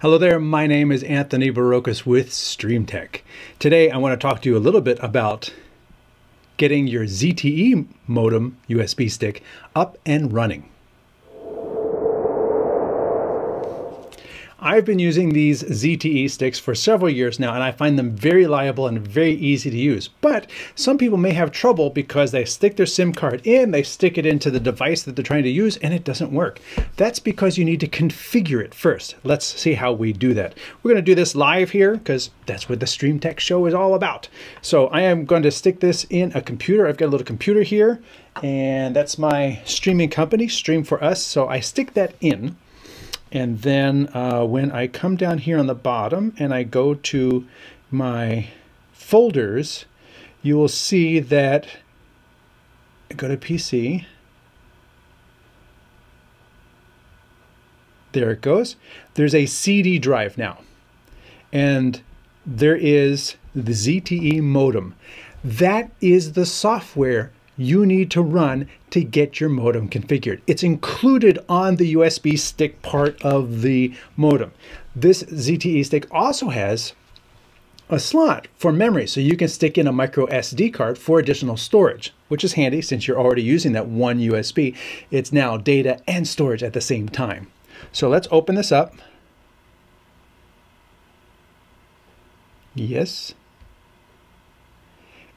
Hello there, my name is Anthony Barocas with StreamTek. Today I want to talk to you a little bit about getting your ZTE modem USB stick up and running. I've been using these ZTE sticks for several years now and I find them very reliable and very easy to use. But some people may have trouble because they stick their SIM card in, they stick it into the device that they're trying to use and it doesn't work. That's because you need to configure it first. Let's see how we do that. We're going to do this live here because that's what the StreamTek show is all about. So I am going to stick this in a computer. I've got a little computer here and that's my streaming company, Stream for Us. So I stick that in. And then uh, when I come down here on the bottom and I go to my folders, you will see that I go to PC. There it goes. There's a CD drive now. And there is the ZTE modem. That is the software you need to run to get your modem configured. It's included on the USB stick part of the modem. This ZTE stick also has a slot for memory, so you can stick in a micro SD card for additional storage, which is handy since you're already using that one USB. It's now data and storage at the same time. So let's open this up. Yes.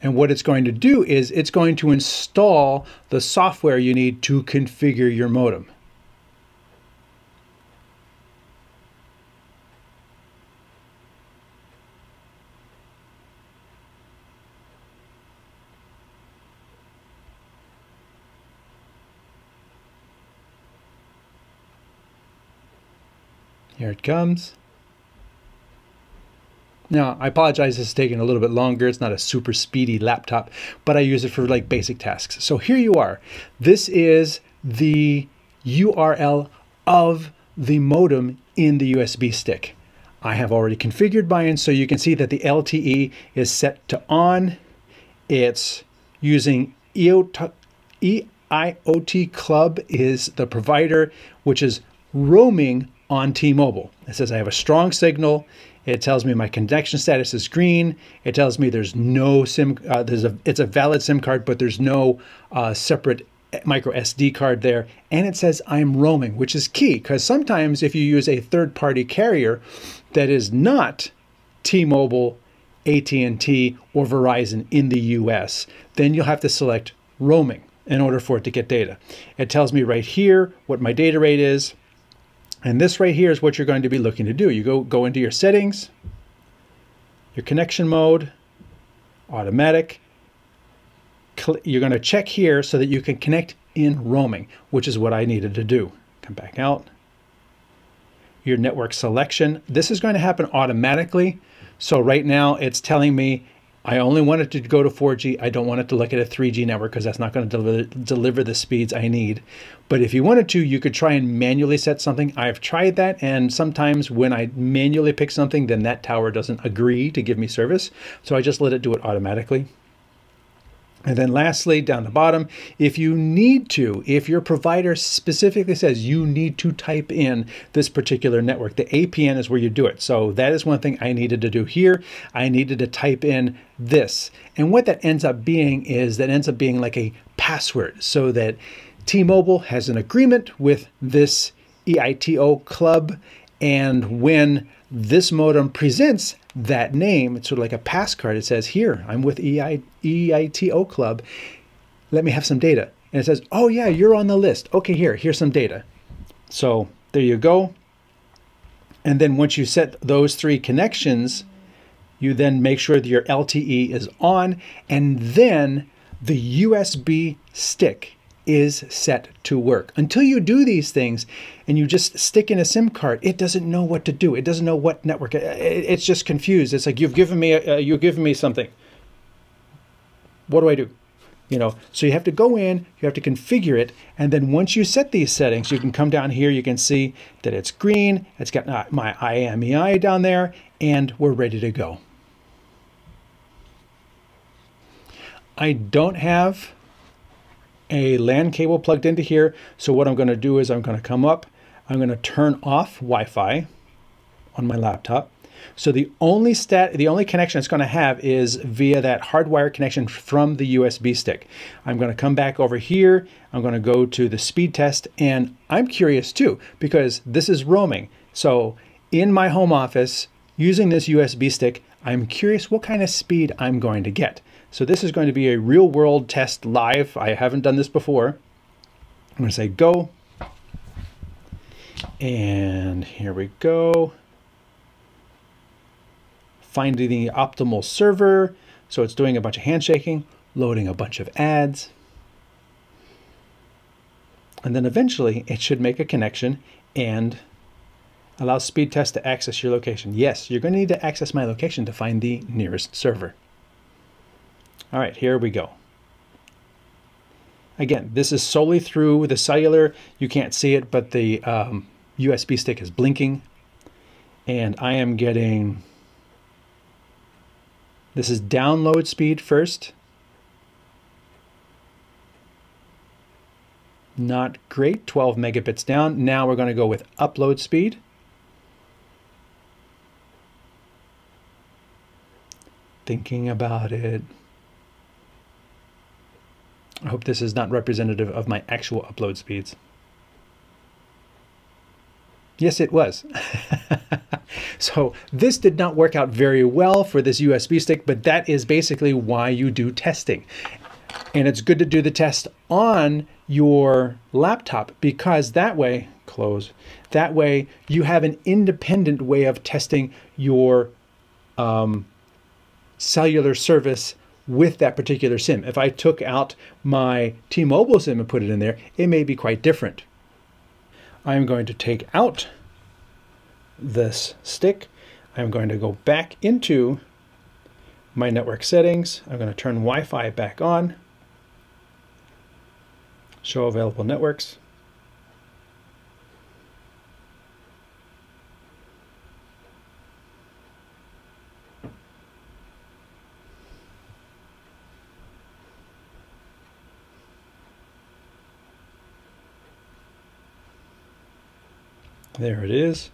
And what it's going to do is it's going to install the software you need to configure your modem. Here it comes. Now, I apologize, this is taking a little bit longer. It's not a super speedy laptop, but I use it for like basic tasks. So here you are. This is the URL of the modem in the USB stick. I have already configured mine, so you can see that the LTE is set to on. It's using EIOT, Club is the provider, which is roaming on T-Mobile. It says I have a strong signal. It tells me my connection status is green. It tells me there's no SIM. Uh, there's a it's a valid SIM card, but there's no uh, separate micro SD card there. And it says I'm roaming, which is key because sometimes if you use a third-party carrier that is not T-Mobile, AT&T, or Verizon in the U.S., then you'll have to select roaming in order for it to get data. It tells me right here what my data rate is and this right here is what you're going to be looking to do. You go, go into your settings, your connection mode, automatic. You're going to check here so that you can connect in roaming, which is what I needed to do. Come back out. Your network selection. This is going to happen automatically. So right now it's telling me I only want it to go to 4G. I don't want it to look at a 3G network because that's not going to deliver, deliver the speeds I need. But if you wanted to, you could try and manually set something. I've tried that, and sometimes when I manually pick something, then that tower doesn't agree to give me service. So I just let it do it automatically. And then lastly, down the bottom, if you need to, if your provider specifically says you need to type in this particular network, the APN is where you do it. So that is one thing I needed to do here. I needed to type in this. And what that ends up being is that ends up being like a password so that T-Mobile has an agreement with this EIOT club. And when this modem presents that name, it's sort of like a pass card. It says, here, I'm with EI, EIOT Club. Let me have some data. And it says, oh yeah, you're on the list. Okay, here, here's some data. So there you go. And then once you set those three connections, you then make sure that your LTE is on, and then the USB stick is set to work. Until you do these things and you just stick in a SIM card, it doesn't know what to do. It doesn't know what network. It's just confused. It's like you've given me a, you've given me something. What do I do? You know, so you have to go in, you have to configure it, and then once you set these settings, you can come down here, you can see that it's green, it's got uh, my IMEI down there, and we're ready to go. I don't have a LAN cable plugged into here. So what I'm going to do is I'm going to come up, I'm going to turn off Wi-Fi, on my laptop. So the only stat, the only connection it's going to have is via that hardwire connection from the USB stick. I'm going to come back over here. I'm going to go to the speed test, and I'm curious too because this is roaming. So in my home office, using this USB stick, I'm curious what kind of speed I'm going to get. So this is going to be a real world test live. I haven't done this before. I'm going to say go. And here we go finding the optimal server. So it's doing a bunch of handshaking, loading a bunch of ads. And then eventually it should make a connection and allow Speedtest to access your location. Yes, you're going to need to access my location to find the nearest server. All right, here we go. Again, this is solely through the cellular. You can't see it, but the um, USB stick is blinking. And I am getting this is download speed first. Not great, 12 megabits down. Now we're going to go with upload speed. Thinking about it. I hope this is not representative of my actual upload speeds. Yes, it was. so this did not work out very well for this USB stick, but that is basically why you do testing. And it's good to do the test on your laptop because that way, close, that way you have an independent way of testing your um, cellular service with that particular SIM. If I took out my T-Mobile SIM and put it in there, it may be quite different. I'm going to take out this stick. I'm going to go back into my network settings. I'm going to turn Wi-Fi back on. Show available networks. There it is.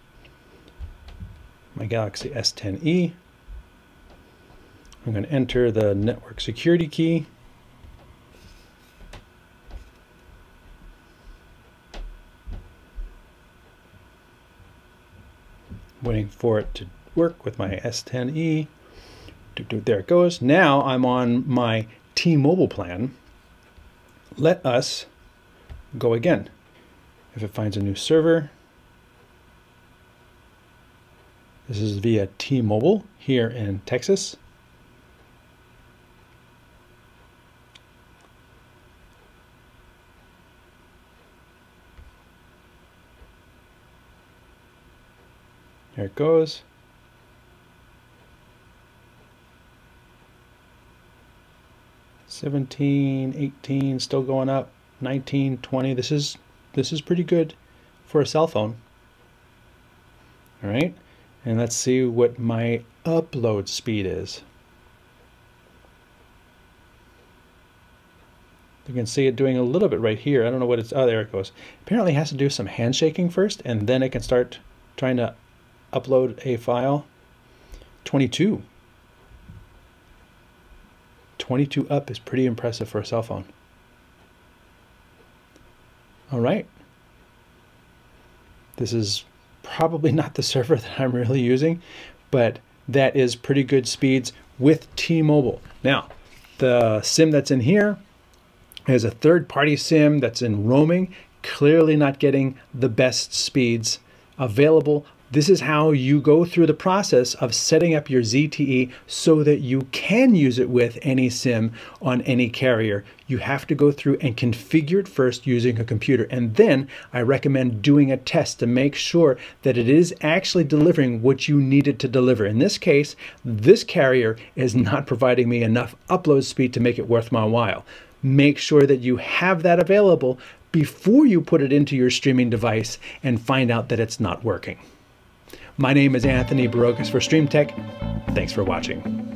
My Galaxy S10e. I'm going to enter the network security key. Waiting for it to work with my S10e. There it goes. Now I'm on my T-Mobile plan. Let us go again. If it finds a new server, This is via T-Mobile here in Texas. Here it goes. Seventeen, eighteen, still going up. 19, 20. This is this is pretty good for a cell phone. All right. And let's see what my upload speed is. You can see it doing a little bit right here. I don't know what it's, oh, there it goes. Apparently it has to do some handshaking first, and then it can start trying to upload a file. 22. 22 up is pretty impressive for a cell phone. All right. This is probably not the server that I'm really using, but that is pretty good speeds with T-Mobile. Now, the SIM that's in here is a third-party SIM that's in roaming, clearly not getting the best speeds available this is how you go through the process of setting up your ZTE so that you can use it with any SIM on any carrier. You have to go through and configure it first using a computer. And then I recommend doing a test to make sure that it is actually delivering what you need it to deliver. In this case, this carrier is not providing me enough upload speed to make it worth my while. Make sure that you have that available before you put it into your streaming device and find out that it's not working. My name is Anthony Barocas for StreamTek. Thanks for watching.